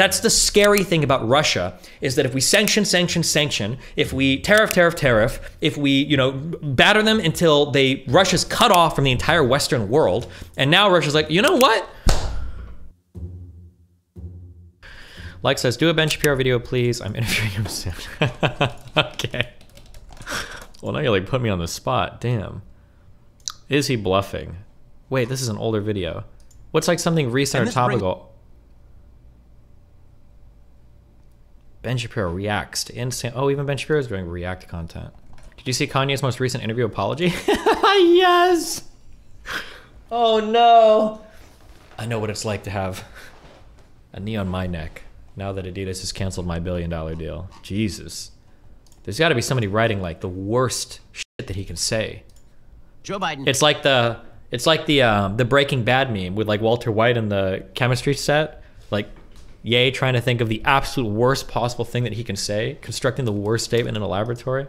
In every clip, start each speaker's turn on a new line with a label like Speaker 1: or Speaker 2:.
Speaker 1: That's the scary thing about Russia is that if we sanction, sanction, sanction, if we tariff, tariff, tariff, if we, you know, batter them until they Russia's cut off from the entire Western world, and now Russia's like, you know what? Like says, do a Ben Shapiro video, please. I'm interviewing him soon. okay. Well, now you like put me on the spot. Damn. Is he bluffing? Wait, this is an older video. What's like something recent or topical? Ben Shapiro reacts to instant. Oh, even Ben Shapiro is doing react content. Did you see Kanye's most recent interview apology? yes. Oh no. I know what it's like to have a knee on my neck now that Adidas has canceled my billion dollar deal. Jesus. There's got to be somebody writing like the worst shit that he can say.
Speaker 2: Joe Biden.
Speaker 1: It's like the it's like the um, the Breaking Bad meme with like Walter White and the chemistry set, like Ye trying to think of the absolute worst possible thing that he can say, constructing the worst statement in a laboratory.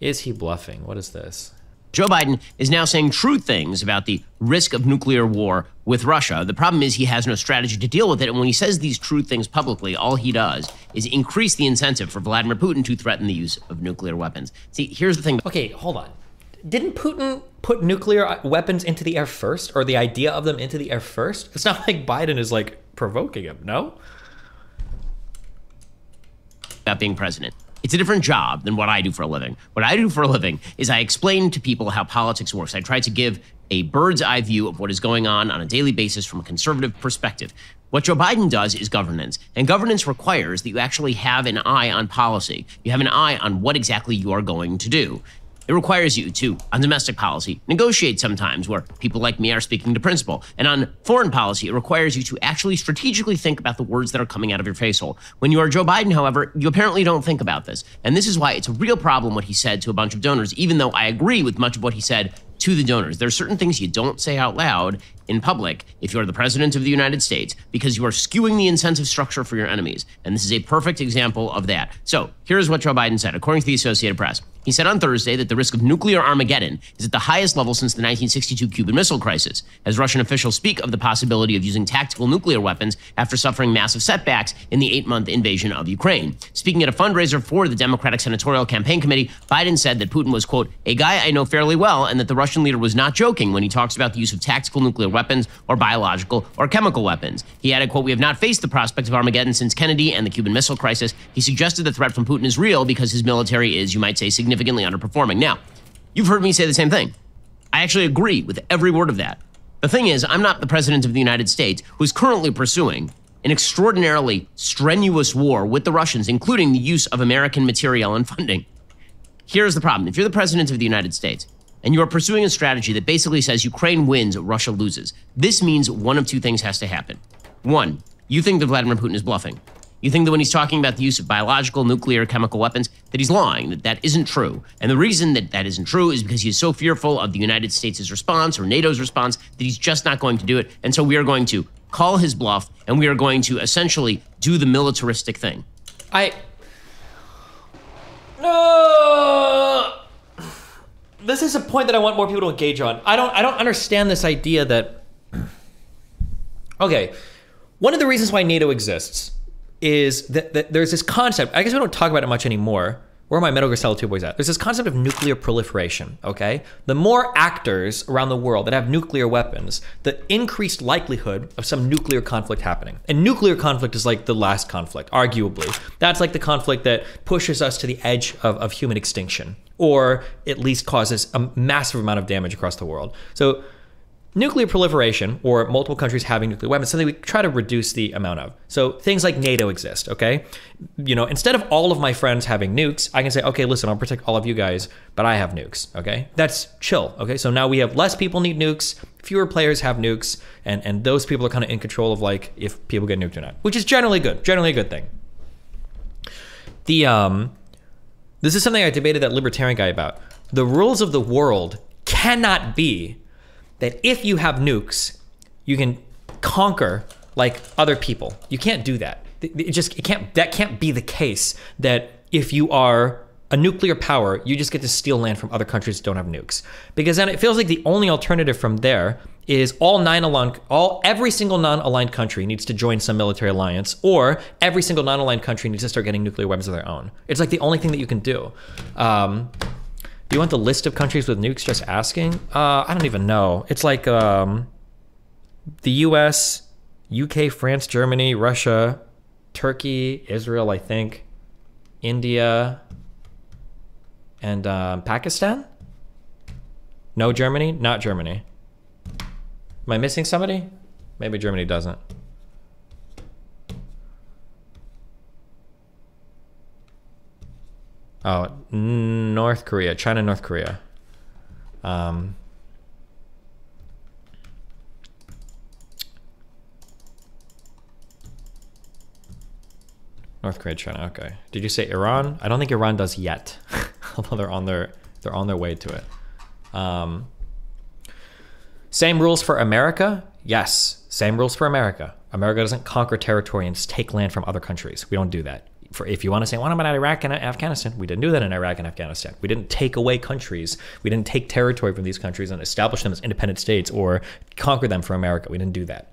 Speaker 1: Is he bluffing? What is this?
Speaker 2: Joe Biden is now saying true things about the risk of nuclear war with Russia. The problem is he has no strategy to deal with it. And when he says these true things publicly, all he does is increase the incentive for Vladimir Putin to threaten the use of nuclear weapons. See, here's the thing.
Speaker 1: Okay, hold on. Didn't Putin put nuclear weapons into the air first, or the idea of them into the air first? It's not like Biden is like provoking him, no?
Speaker 2: about being president. It's a different job than what I do for a living. What I do for a living is I explain to people how politics works. I try to give a bird's eye view of what is going on on a daily basis from a conservative perspective. What Joe Biden does is governance, and governance requires that you actually have an eye on policy. You have an eye on what exactly you are going to do. It requires you to, on domestic policy, negotiate sometimes where people like me are speaking to principle. And on foreign policy, it requires you to actually strategically think about the words that are coming out of your face hole. When you are Joe Biden, however, you apparently don't think about this. And this is why it's a real problem what he said to a bunch of donors, even though I agree with much of what he said to the donors. There are certain things you don't say out loud in public if you're the president of the United States because you are skewing the incentive structure for your enemies. And this is a perfect example of that. So here's what Joe Biden said, according to the Associated Press. He said on Thursday that the risk of nuclear Armageddon is at the highest level since the 1962 Cuban Missile Crisis, as Russian officials speak of the possibility of using tactical nuclear weapons after suffering massive setbacks in the eight month invasion of Ukraine. Speaking at a fundraiser for the Democratic Senatorial Campaign Committee, Biden said that Putin was, quote, a guy I know fairly well, and that the Russian leader was not joking when he talks about the use of tactical nuclear weapons or biological or chemical weapons. He added, quote, we have not faced the prospect of Armageddon since Kennedy and the Cuban Missile Crisis. He suggested the threat from Putin is real because his military is, you might say, significantly underperforming. Now, you've heard me say the same thing. I actually agree with every word of that. The thing is, I'm not the president of the United States who is currently pursuing an extraordinarily strenuous war with the Russians, including the use of American material and funding. Here's the problem if you're the president of the United States and you are pursuing a strategy that basically says Ukraine wins, Russia loses, this means one of two things has to happen. One, you think that Vladimir Putin is bluffing. You think that when he's talking about the use of biological, nuclear, chemical weapons, that he's lying, that that isn't true. And the reason that that isn't true is because he's so fearful of the United States' response or NATO's response that he's just not going to do it. And so we are going to call his bluff and we are going to essentially do the militaristic thing.
Speaker 1: I. No. This is a point that I want more people to engage on. I don't. I don't understand this idea that. Okay, one of the reasons why NATO exists is that, that there's this concept. I guess we don't talk about it much anymore. Where are my Metal Gear Solid 2 boys at? There's this concept of nuclear proliferation, okay? The more actors around the world that have nuclear weapons, the increased likelihood of some nuclear conflict happening. And nuclear conflict is like the last conflict, arguably. That's like the conflict that pushes us to the edge of, of human extinction, or at least causes a massive amount of damage across the world. So nuclear proliferation or multiple countries having nuclear weapons something we try to reduce the amount of. So things like nato exist okay? You know instead of all of my friends having nukes i can say okay listen i'll protect all of you guys but i have nukes okay? That's chill okay? So now we have less people need nukes fewer players have nukes and and those people are kind of in control of like if people get nuked or not which is generally good generally a good thing. The um this is something i debated that libertarian guy about. The rules of the world cannot be that if you have nukes, you can conquer like other people. You can't do that. It just it can't that can't be the case that if you are a nuclear power, you just get to steal land from other countries that don't have nukes. Because then it feels like the only alternative from there is all nine aligned, all every single non-aligned country needs to join some military alliance, or every single non-aligned country needs to start getting nuclear weapons of their own. It's like the only thing that you can do. Um, do you want the list of countries with nukes? Just asking. Uh, I don't even know. It's like um, the U.S., UK, France, Germany, Russia, Turkey, Israel, I think, India, and um, Pakistan. No Germany, not Germany. Am I missing somebody? Maybe Germany doesn't. Oh, North Korea, China, North Korea. Um, North Korea, China. Okay. Did you say Iran? I don't think Iran does yet, although they're on their they're on their way to it. Um, same rules for America? Yes, same rules for America. America doesn't conquer territory and take land from other countries. We don't do that. For if you want to say, "What about Iraq and Afghanistan?" We didn't do that in Iraq and Afghanistan. We didn't take away countries. We didn't take territory from these countries and establish them as independent states or conquer them for America. We didn't do that.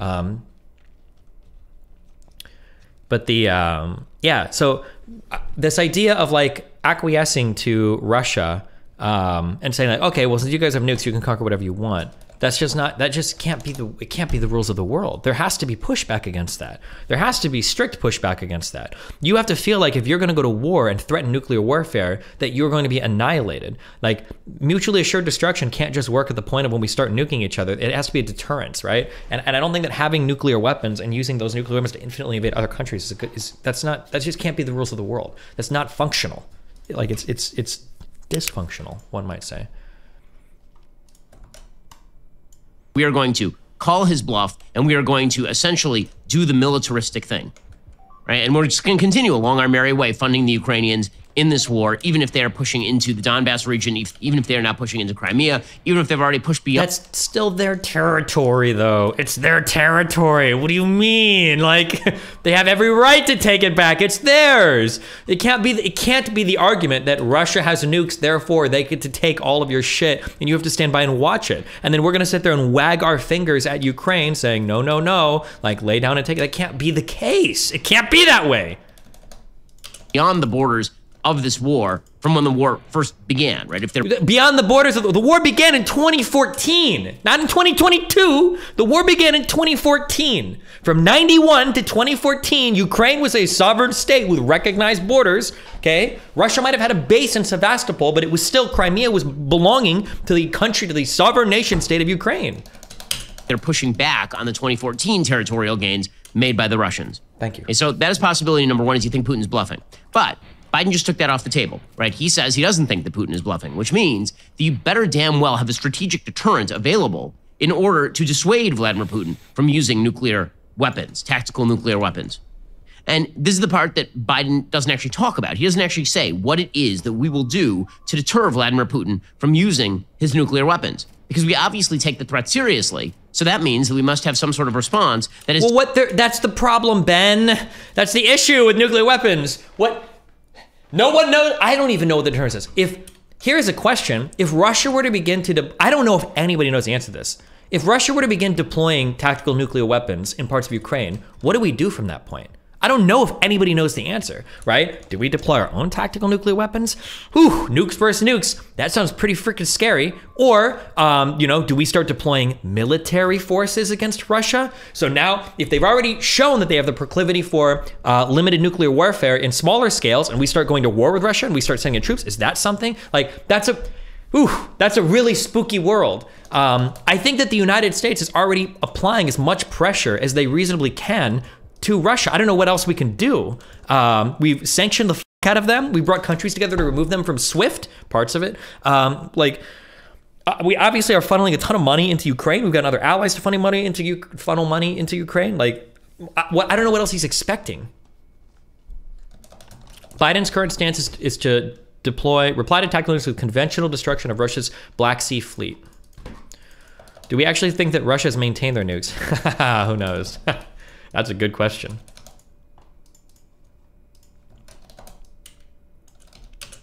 Speaker 1: Um, but the um, yeah, so uh, this idea of like acquiescing to Russia um, and saying like, okay, well, since you guys have nukes, you can conquer whatever you want. That's just not. That just can't be the. It can't be the rules of the world. There has to be pushback against that. There has to be strict pushback against that. You have to feel like if you're going to go to war and threaten nuclear warfare, that you're going to be annihilated. Like mutually assured destruction can't just work at the point of when we start nuking each other. It has to be a deterrence, right? And, and I don't think that having nuclear weapons and using those nuclear weapons to infinitely invade other countries is, good, is that's not. That just can't be the rules of the world. That's not functional. Like it's it's it's dysfunctional, one might say.
Speaker 2: We are going to call his bluff and we are going to essentially do the militaristic thing. Right? And we're just going to continue along our merry way, funding the Ukrainians in this war, even if they are pushing into the Donbass region, even if they are not pushing into Crimea, even if they've already pushed beyond.
Speaker 1: That's still their territory, though. It's their territory. What do you mean? Like they have every right to take it back. It's theirs. It can't be. It can't be the argument that Russia has nukes, therefore they get to take all of your shit, and you have to stand by and watch it. And then we're gonna sit there and wag our fingers at Ukraine, saying no, no, no. Like lay down and take it. That can't be the case. It can't be that way.
Speaker 2: Beyond the borders of this war from when the war first began, right? If they're
Speaker 1: beyond the borders of the, the, war began in 2014, not in 2022. The war began in 2014. From 91 to 2014, Ukraine was a sovereign state with recognized borders. Okay, Russia might have had a base in Sevastopol, but it was still Crimea was belonging to the country, to the sovereign nation state of Ukraine.
Speaker 2: They're pushing back on the 2014 territorial gains made by the Russians.
Speaker 1: Thank you.
Speaker 2: And so that is possibility number one. Is you think Putin's bluffing, but Biden just took that off the table, right? He says he doesn't think that Putin is bluffing, which means that you better damn well have a strategic deterrent available in order to dissuade Vladimir Putin from using nuclear weapons, tactical nuclear weapons. And this is the part that Biden doesn't actually talk about. He doesn't actually say what it is that we will do to deter Vladimir Putin from using his nuclear weapons. Because we obviously take the threat seriously. So that means that we must have some sort of response that is.
Speaker 1: Well, what? That's the problem, Ben. That's the issue with nuclear weapons. What? No one knows. I don't even know what the deterrence is. If here's a question: If Russia were to begin to, de- I don't know if anybody knows the answer to this. If Russia were to begin deploying tactical nuclear weapons in parts of Ukraine, what do we do from that point? I don't know if anybody knows the answer, right? Do we deploy our own tactical nuclear weapons? Whew, nukes versus nukes. That sounds pretty freaking scary. Or, um, you know, do we start deploying military forces against Russia? So now, if they've already shown that they have the proclivity for uh, limited nuclear warfare in smaller scales, and we start going to war with Russia and we start sending in troops, is that something? Like, that's a. Ooh, that's a really spooky world. Um, I think that the United States is already applying as much pressure as they reasonably can to Russia. I don't know what else we can do. Um, we've sanctioned the f- out of them. We brought countries together to remove them from SWIFT, parts of it. Um, like, uh, we obviously are funneling a ton of money into Ukraine. We've got other allies to funnel money into U- funnel money into Ukraine. Like, I, what, I don't know what else he's expecting. Biden's current stance is, is to deploy reply to tactical with conventional destruction of Russia's Black Sea fleet. Do we actually think that Russia has maintained their nukes? Who knows? That's a good question.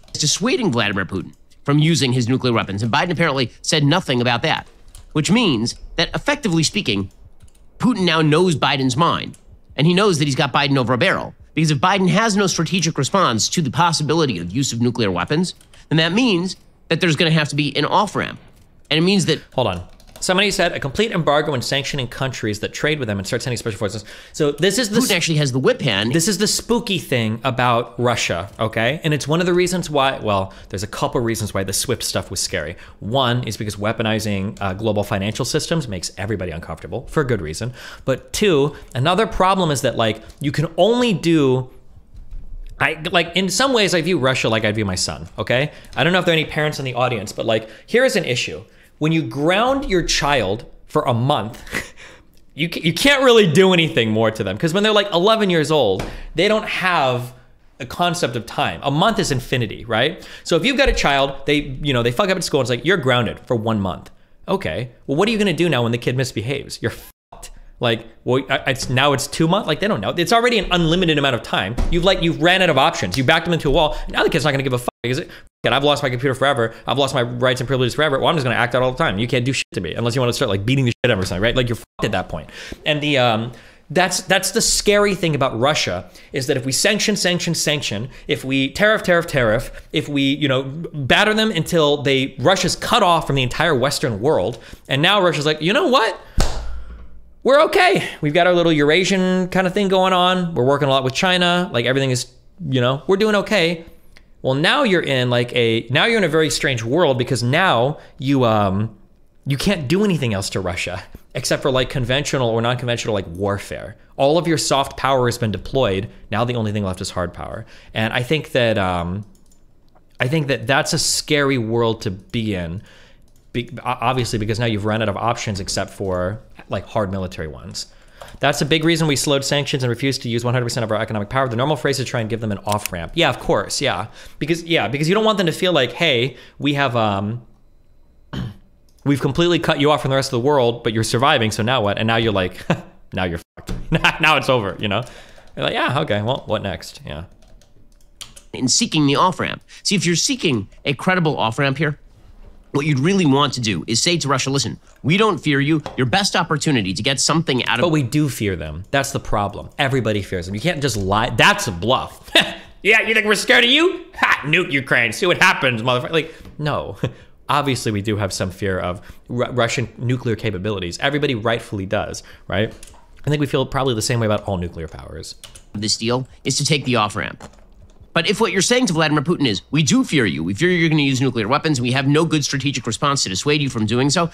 Speaker 2: It's dissuading Vladimir Putin from using his nuclear weapons. And Biden apparently said nothing about that, which means that effectively speaking, Putin now knows Biden's mind. And he knows that he's got Biden over a barrel. Because if Biden has no strategic response to the possibility of use of nuclear weapons, then that means that there's going to have to be an off ramp. And it means that.
Speaker 1: Hold on. Somebody said a complete embargo and sanctioning countries that trade with them and start sending special forces. So this is the
Speaker 2: Putin actually has the whip hand.
Speaker 1: This is the spooky thing about Russia, okay? And it's one of the reasons why, well, there's a couple reasons why the SWIFT stuff was scary. One is because weaponizing uh, global financial systems makes everybody uncomfortable for a good reason. But two, another problem is that, like, you can only do I like in some ways I view Russia like I view my son, okay? I don't know if there are any parents in the audience, but like here is an issue. When you ground your child for a month, you you can't really do anything more to them because when they're like 11 years old, they don't have a concept of time. A month is infinity, right? So if you've got a child, they you know, they fuck up at school, it's like you're grounded for 1 month. Okay. Well, what are you to do now when the kid misbehaves? You're fucked. like, well, it's now it's two months. Like they don't know. It's already an unlimited amount of time. You've like you've ran out of options. You backed them into a wall. Now the kid's not to give a fuck because I've lost my computer forever. I've lost my rights and privileges forever. Well, I'm just going to act out all the time. You can't do shit to me unless you want to start like beating the shit out of something, right? Like you're fucked at that point. And the um, that's that's the scary thing about Russia is that if we sanction, sanction, sanction, if we tariff, tariff, tariff, if we you know batter them until they Russia's cut off from the entire Western world, and now Russia's like, you know what? we're okay. We've got our little Eurasian kind of thing going on. We're working a lot with China. Like everything is, you know, we're doing okay. Well, now you're in like a now you're in a very strange world because now you um you can't do anything else to Russia except for like conventional or non-conventional like warfare. All of your soft power has been deployed. Now the only thing left is hard power. And I think that um I think that that's a scary world to be in be, obviously because now you've run out of options except for like hard military ones. That's a big reason we slowed sanctions and refused to use 100% of our economic power. The normal phrase is try and give them an off ramp. Yeah, of course. Yeah, because yeah, because you don't want them to feel like, hey, we have um, we've completely cut you off from the rest of the world, but you're surviving. So now what? And now you're like, now you're fucked. now it's over. You know? You're like, yeah, okay. Well, what next? Yeah.
Speaker 2: In seeking the off ramp. See, if you're seeking a credible off ramp here, what you'd really want to do is say to Russia, listen, we don't fear you. Your best opportunity to get something out of
Speaker 1: But we do fear them. That's the problem. Everybody fears them. You can't just lie. That's a bluff. yeah, you think we're scared of you? Ha, nuke Ukraine. See what happens, motherfucker. Like, no. Obviously, we do have some fear of R- Russian nuclear capabilities. Everybody rightfully does, right? I think we feel probably the same way about all nuclear powers.
Speaker 2: This deal is to take the off ramp. But if what you're saying to Vladimir Putin is, we do fear you, we fear you're going to use nuclear weapons, and we have no good strategic response to dissuade you from doing so,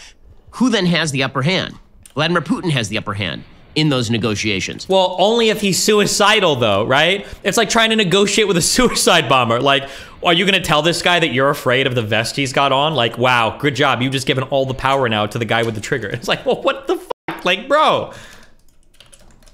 Speaker 2: who then has the upper hand? Vladimir Putin has the upper hand in those negotiations.
Speaker 1: Well, only if he's suicidal, though, right? It's like trying to negotiate with a suicide bomber. Like, are you going to tell this guy that you're afraid of the vest he's got on? Like, wow, good job. You've just given all the power now to the guy with the trigger. It's like, well, what the fuck? Like, bro.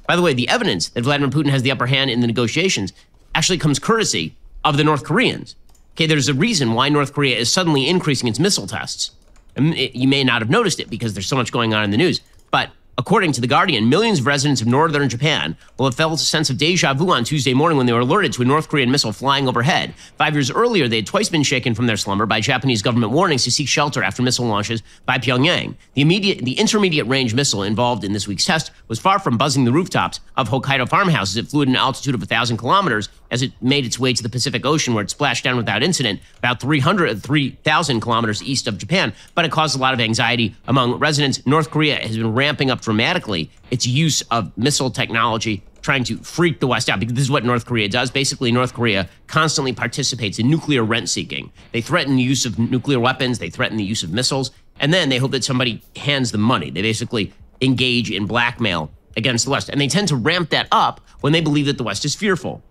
Speaker 2: By the way, the evidence that Vladimir Putin has the upper hand in the negotiations actually comes courtesy of the North Koreans. Okay, there's a reason why North Korea is suddenly increasing its missile tests. And it, you may not have noticed it because there's so much going on in the news, but According to The Guardian, millions of residents of northern Japan will have felt a sense of deja vu on Tuesday morning when they were alerted to a North Korean missile flying overhead. Five years earlier, they had twice been shaken from their slumber by Japanese government warnings to seek shelter after missile launches by Pyongyang. The immediate, the intermediate range missile involved in this week's test was far from buzzing the rooftops of Hokkaido farmhouses. It flew at an altitude of 1,000 kilometers as it made its way to the Pacific Ocean, where it splashed down without incident, about 300, 3,000 kilometers east of Japan. But it caused a lot of anxiety among residents. North Korea has been ramping up dramatically its use of missile technology, trying to freak the West out, because this is what North Korea does. Basically, North Korea constantly participates in nuclear rent seeking. They threaten the use of nuclear weapons, they threaten the use of missiles, and then they hope that somebody hands them money. They basically engage in blackmail against the West. And they tend to ramp that up when they believe that the West is fearful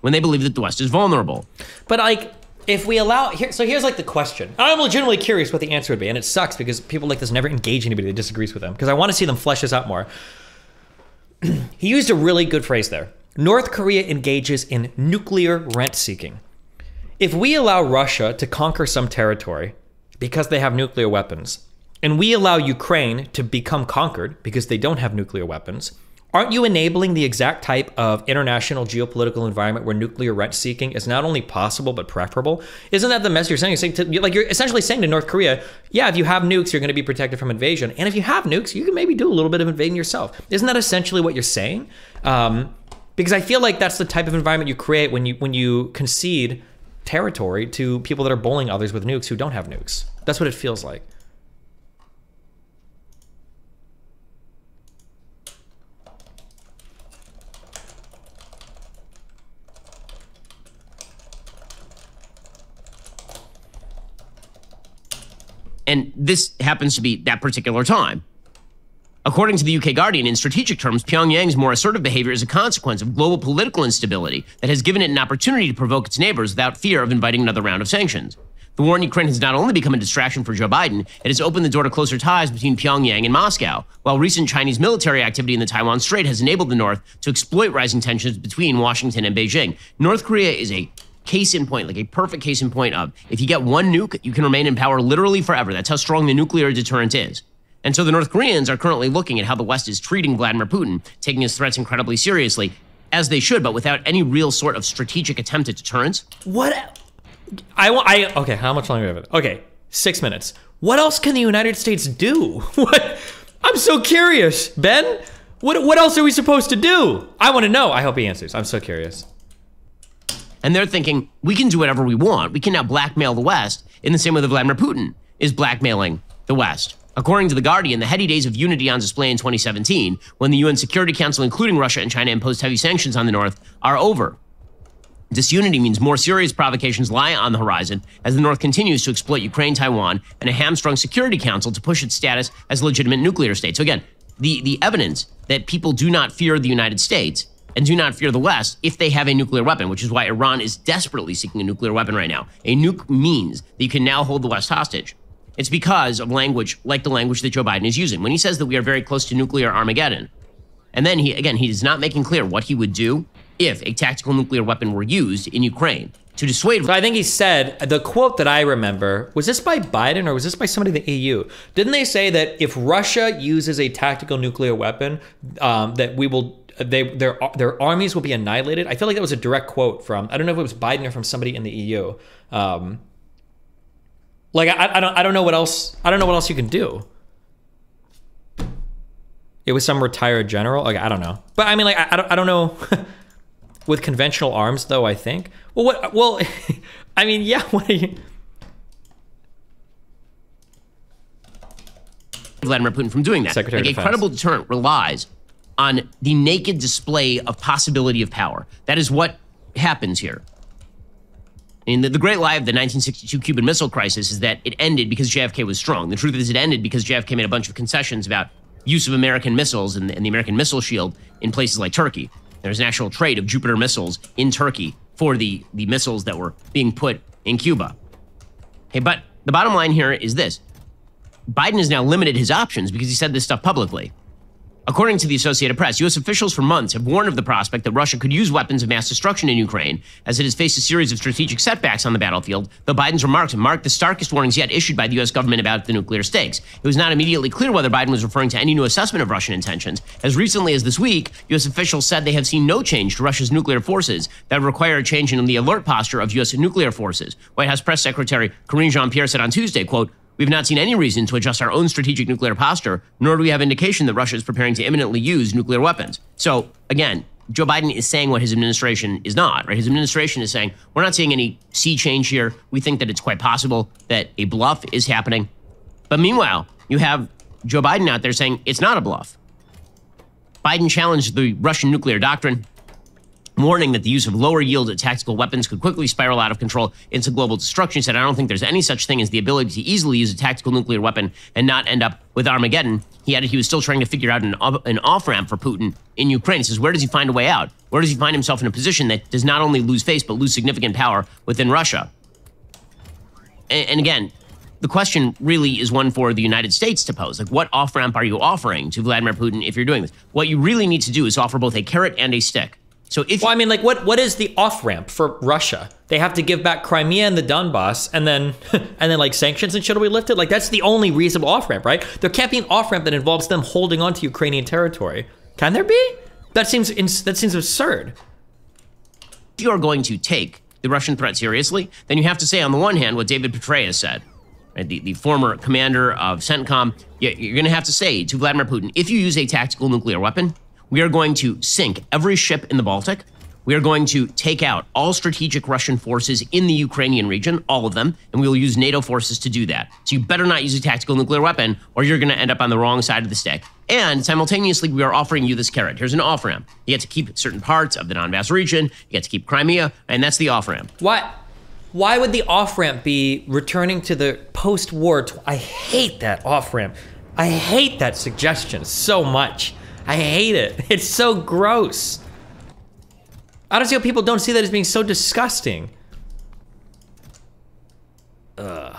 Speaker 2: when they believe that the West is vulnerable.
Speaker 1: But like, if we allow here, so here's like the question. I'm legitimately curious what the answer would be, and it sucks because people like this never engage anybody that disagrees with them because I want to see them flesh this out more. he used a really good phrase there. North Korea engages in nuclear rent seeking. If we allow Russia to conquer some territory because they have nuclear weapons, and we allow Ukraine to become conquered because they don't have nuclear weapons, Aren't you enabling the exact type of international geopolitical environment where nuclear rent seeking is not only possible but preferable? Isn't that the message you're saying? You're saying to, like you're essentially saying to North Korea, yeah, if you have nukes, you're going to be protected from invasion, and if you have nukes, you can maybe do a little bit of invading yourself. Isn't that essentially what you're saying? Um, because I feel like that's the type of environment you create when you when you concede territory to people that are bullying others with nukes who don't have nukes. That's what it feels like.
Speaker 2: And this happens to be that particular time. According to the UK Guardian, in strategic terms, Pyongyang's more assertive behavior is a consequence of global political instability that has given it an opportunity to provoke its neighbors without fear of inviting another round of sanctions. The war in Ukraine has not only become a distraction for Joe Biden, it has opened the door to closer ties between Pyongyang and Moscow, while recent Chinese military activity in the Taiwan Strait has enabled the North to exploit rising tensions between Washington and Beijing. North Korea is a case in point, like a perfect case in point of if you get one nuke, you can remain in power literally forever. That's how strong the nuclear deterrent is. And so the North Koreans are currently looking at how the West is treating Vladimir Putin, taking his threats incredibly seriously, as they should, but without any real sort of strategic attempt at deterrence.
Speaker 1: What? I want. I okay. How much longer do we have? Okay, six minutes. What else can the United States do? What? I'm so curious, Ben. What? What else are we supposed to do? I want to know. I hope he answers. I'm so curious.
Speaker 2: And they're thinking, we can do whatever we want. We can now blackmail the West in the same way that Vladimir Putin is blackmailing the West. According to The Guardian, the heady days of unity on display in 2017, when the UN Security Council, including Russia and China, imposed heavy sanctions on the North, are over. Disunity means more serious provocations lie on the horizon as the North continues to exploit Ukraine, Taiwan, and a hamstrung Security Council to push its status as a legitimate nuclear state. So, again, the, the evidence that people do not fear the United States and do not fear the West if they have a nuclear weapon, which is why Iran is desperately seeking a nuclear weapon right now. A nuke means that you can now hold the West hostage. It's because of language like the language that Joe Biden is using. When he says that we are very close to nuclear Armageddon, and then he, again, he is not making clear what he would do if a tactical nuclear weapon were used in Ukraine to dissuade.
Speaker 1: So I think he said the quote that I remember was this by Biden or was this by somebody in the EU? Didn't they say that if Russia uses a tactical nuclear weapon, um, that we will they their their armies will be annihilated? I feel like that was a direct quote from I don't know if it was Biden or from somebody in the EU. Um, like I, I don't I don't know what else I don't know what else you can do. It was some retired general. Like I don't know, but I mean like I, I don't I don't know. With conventional arms, though, I think. Well, what? Well, I mean, yeah. What are you?
Speaker 2: Vladimir Putin from doing that.
Speaker 1: Secretary
Speaker 2: like a credible deterrent relies on the naked display of possibility of power. That is what happens here. And the, the great lie of the 1962 Cuban Missile Crisis is that it ended because JFK was strong. The truth is, it ended because JFK made a bunch of concessions about use of American missiles and, and the American missile shield in places like Turkey. There's an actual trade of Jupiter missiles in Turkey for the, the missiles that were being put in Cuba. Okay, but the bottom line here is this Biden has now limited his options because he said this stuff publicly. According to the Associated Press, U.S. officials for months have warned of the prospect that Russia could use weapons of mass destruction in Ukraine as it has faced a series of strategic setbacks on the battlefield, though Biden's remarks marked the starkest warnings yet issued by the U.S. government about the nuclear stakes. It was not immediately clear whether Biden was referring to any new assessment of Russian intentions. As recently as this week, U.S. officials said they have seen no change to Russia's nuclear forces that require a change in the alert posture of U.S. nuclear forces. White House Press Secretary Karine Jean-Pierre said on Tuesday, quote, We've not seen any reason to adjust our own strategic nuclear posture, nor do we have indication that Russia is preparing to imminently use nuclear weapons. So, again, Joe Biden is saying what his administration is not, right? His administration is saying, we're not seeing any sea change here. We think that it's quite possible that a bluff is happening. But meanwhile, you have Joe Biden out there saying it's not a bluff. Biden challenged the Russian nuclear doctrine, warning that the use of lower yielded tactical weapons could quickly spiral out of control into global destruction. He said, I don't think there's any such thing as the ability to easily use a tactical nuclear weapon and not end up with Armageddon. He added he was still trying to figure out an, an off ramp for Putin in Ukraine. He says, Where does he find a way out? Where does he find himself in a position that does not only lose face, but lose significant power within Russia? And, and again, the question really is one for the United States to pose. Like, what off ramp are you offering to Vladimir Putin if you're doing this? What you really need to do is offer both a carrot and a stick. So if
Speaker 1: Well, I mean, like, what what is the off ramp for Russia? They have to give back Crimea and the Donbass, and then and then like sanctions and shit will be lifted. Like that's the only reasonable off ramp, right? There can't be an off ramp that involves them holding on to Ukrainian territory. Can there be? That seems ins- that seems absurd.
Speaker 2: If you are going to take the Russian threat seriously, then you have to say, on the one hand, what David Petraeus said, right, the, the former commander of CENTCOM. You're going to have to say to Vladimir Putin, if you use a tactical nuclear weapon, we are going to sink every ship in the Baltic. We are going to take out all strategic Russian forces in the Ukrainian region, all of them, and we will use NATO forces to do that. So you better not use a tactical nuclear weapon, or you're going to end up on the wrong side of the stick. And simultaneously, we are offering you this carrot. Here's an off ramp. You get to keep certain parts of the Donbass region, you get to keep Crimea, and that's the off ramp.
Speaker 1: Why? Why would the off ramp be returning to the post war? I hate that off ramp. I hate that suggestion so much. I hate it. It's so gross. I don't see how people don't see that as being so disgusting. Ugh.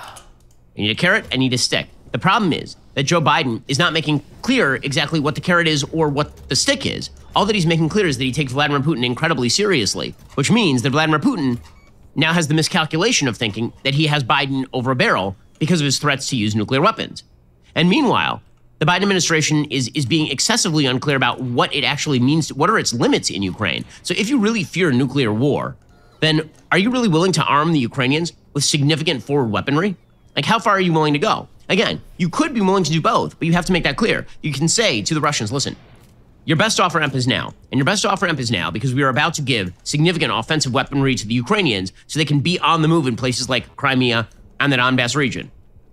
Speaker 2: You need a carrot I need a stick. The problem is that Joe Biden is not making clear exactly what the carrot is or what the stick is. All that he's making clear is that he takes Vladimir Putin incredibly seriously, which means that Vladimir Putin now has the miscalculation of thinking that he has Biden over a barrel because of his threats to use nuclear weapons. And meanwhile, the Biden administration is, is being excessively unclear about what it actually means, what are its limits in Ukraine. So if you really fear nuclear war, then are you really willing to arm the Ukrainians with significant forward weaponry? Like, how far are you willing to go? Again, you could be willing to do both, but you have to make that clear. You can say to the Russians, listen, your best off ramp is now. And your best off ramp is now because we are about to give significant offensive weaponry to the Ukrainians so they can be on the move in places like Crimea and the Donbass region.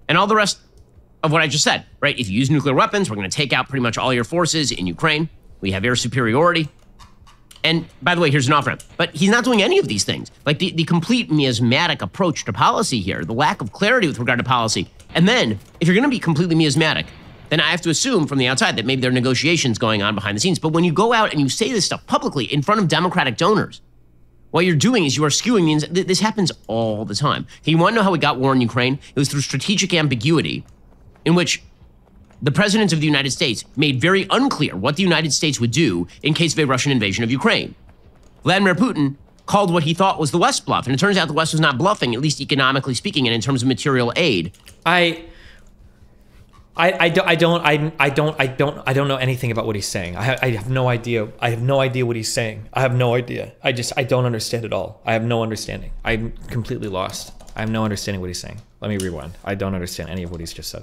Speaker 2: And all the rest of what I just said, right? If you use nuclear weapons, we're going to take out pretty much all your forces in Ukraine. We have air superiority. And by the way, here's an off ramp. But he's not doing any of these things. Like the, the complete miasmatic approach to policy here, the lack of clarity with regard to policy. And then, if you're going to be completely miasmatic, then I have to assume from the outside that maybe there are negotiations going on behind the scenes. But when you go out and you say this stuff publicly in front of Democratic donors, what you're doing is you are skewing means this happens all the time. You want to know how we got war in Ukraine? It was through strategic ambiguity, in which the president of the United States made very unclear what the United States would do in case of a Russian invasion of Ukraine. Vladimir Putin called what he thought was the West bluff, and it turns out the West was not bluffing, at least economically speaking, and in terms of material aid.
Speaker 1: I. I, I, don't, I don't I, I don't I don't I don't know anything about what he's saying. I, I have no idea. I have no idea what he's saying. I have no idea. I just I don't understand at all. I have no understanding. I'm completely lost. I have no understanding what he's saying. Let me rewind. I don't understand any of what he's just said.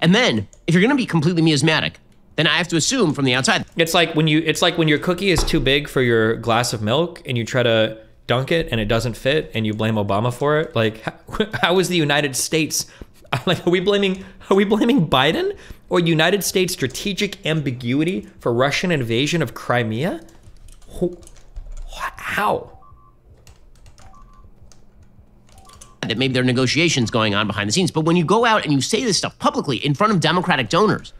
Speaker 2: And then, if you're going to be completely miasmatic, then I have to assume from the outside
Speaker 1: It's like when you it's like when your cookie is too big for your glass of milk and you try to dunk it and it doesn't fit and you blame Obama for it. Like how, how is the United States like are we blaming are we blaming Biden or United States strategic ambiguity for Russian invasion of Crimea? How?
Speaker 2: That maybe there are negotiations going on behind the scenes. But when you go out and you say this stuff publicly in front of Democratic donors,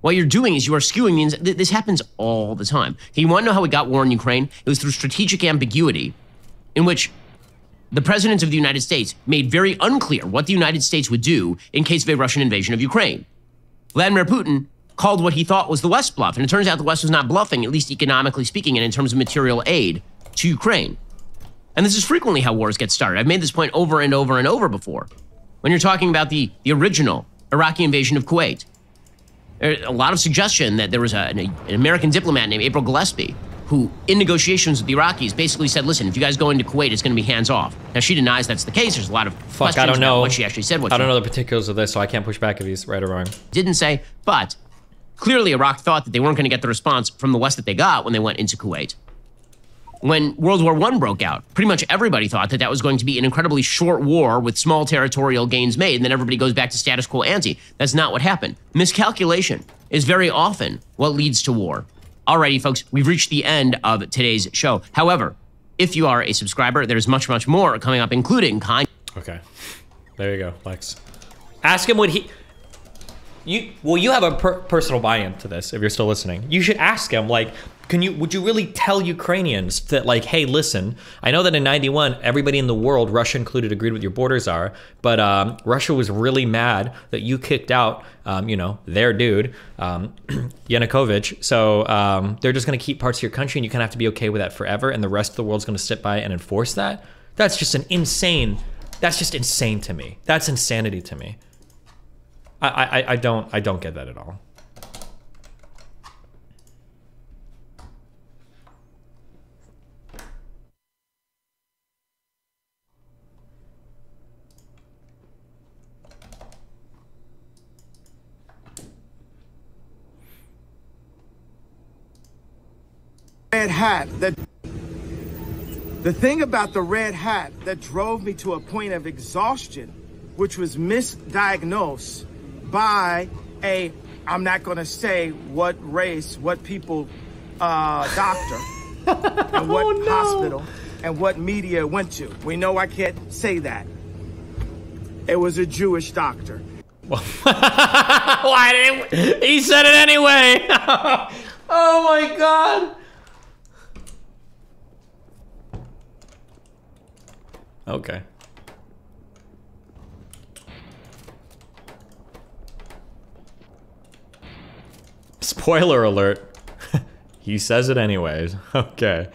Speaker 2: what you're doing is you are skewing means th- this happens all the time. You want to know how we got war in Ukraine? It was through strategic ambiguity, in which the president of the United States made very unclear what the United States would do in case of a Russian invasion of Ukraine. Vladimir Putin called what he thought was the West bluff, and it turns out the West was not bluffing, at least economically speaking, and in terms of material aid to Ukraine. And this is frequently how wars get started. I've made this point over and over and over before. When you're talking about the, the original Iraqi invasion of Kuwait, there's a lot of suggestion that there was a, an, an American diplomat named April Glaspie who, in negotiations with the Iraqis, basically said, listen, if you guys go into Kuwait, it's going to be hands off. Now, she denies that's the case. There's a lot of
Speaker 1: Fuck,
Speaker 2: questions
Speaker 1: I don't know
Speaker 2: what she actually said, what
Speaker 1: I don't know the particulars of this, so I can't push back if he's right or wrong.
Speaker 2: didn't say. But clearly, Iraq thought that they weren't going to get the response from the West that they got when they went into Kuwait. When World War I broke out, pretty much everybody thought that that was going to be an incredibly short war with small territorial gains made, and then everybody goes back to status quo ante. That's not what happened. Miscalculation is very often what leads to war. Alrighty, folks, we've reached the end of today's show. However, if you are a subscriber, there's much, much more coming up, including Kanye.
Speaker 1: Okay. There you go, Lex. Ask him what he. You well, you have a per- personal buy-in to this. If you're still listening, you should ask him. Like, can you? Would you really tell Ukrainians that, like, hey, listen, I know that in '91, everybody in the world, Russia included, agreed what your borders are, but um, Russia was really mad that you kicked out, um, you know, their dude, um, Yanukovych. So um, they're just going to keep parts of your country, and you kind of have to be okay with that forever, and the rest of the world's going to sit by and enforce that. That's just an insane. That's just insane to me. That's insanity to me. I, I, I don't I don't get that at all.
Speaker 3: Red hat that the thing about the red hat that drove me to a point of exhaustion, which was misdiagnosed by a I'm not going to say what race, what people, uh, doctor, and what
Speaker 1: Oh, no.
Speaker 3: hospital, and what media went to. We know I can't say that. It was a Jewish doctor.
Speaker 1: Why did he? He said it anyway. oh my god. Okay. Spoiler alert. he says it anyways. Okay.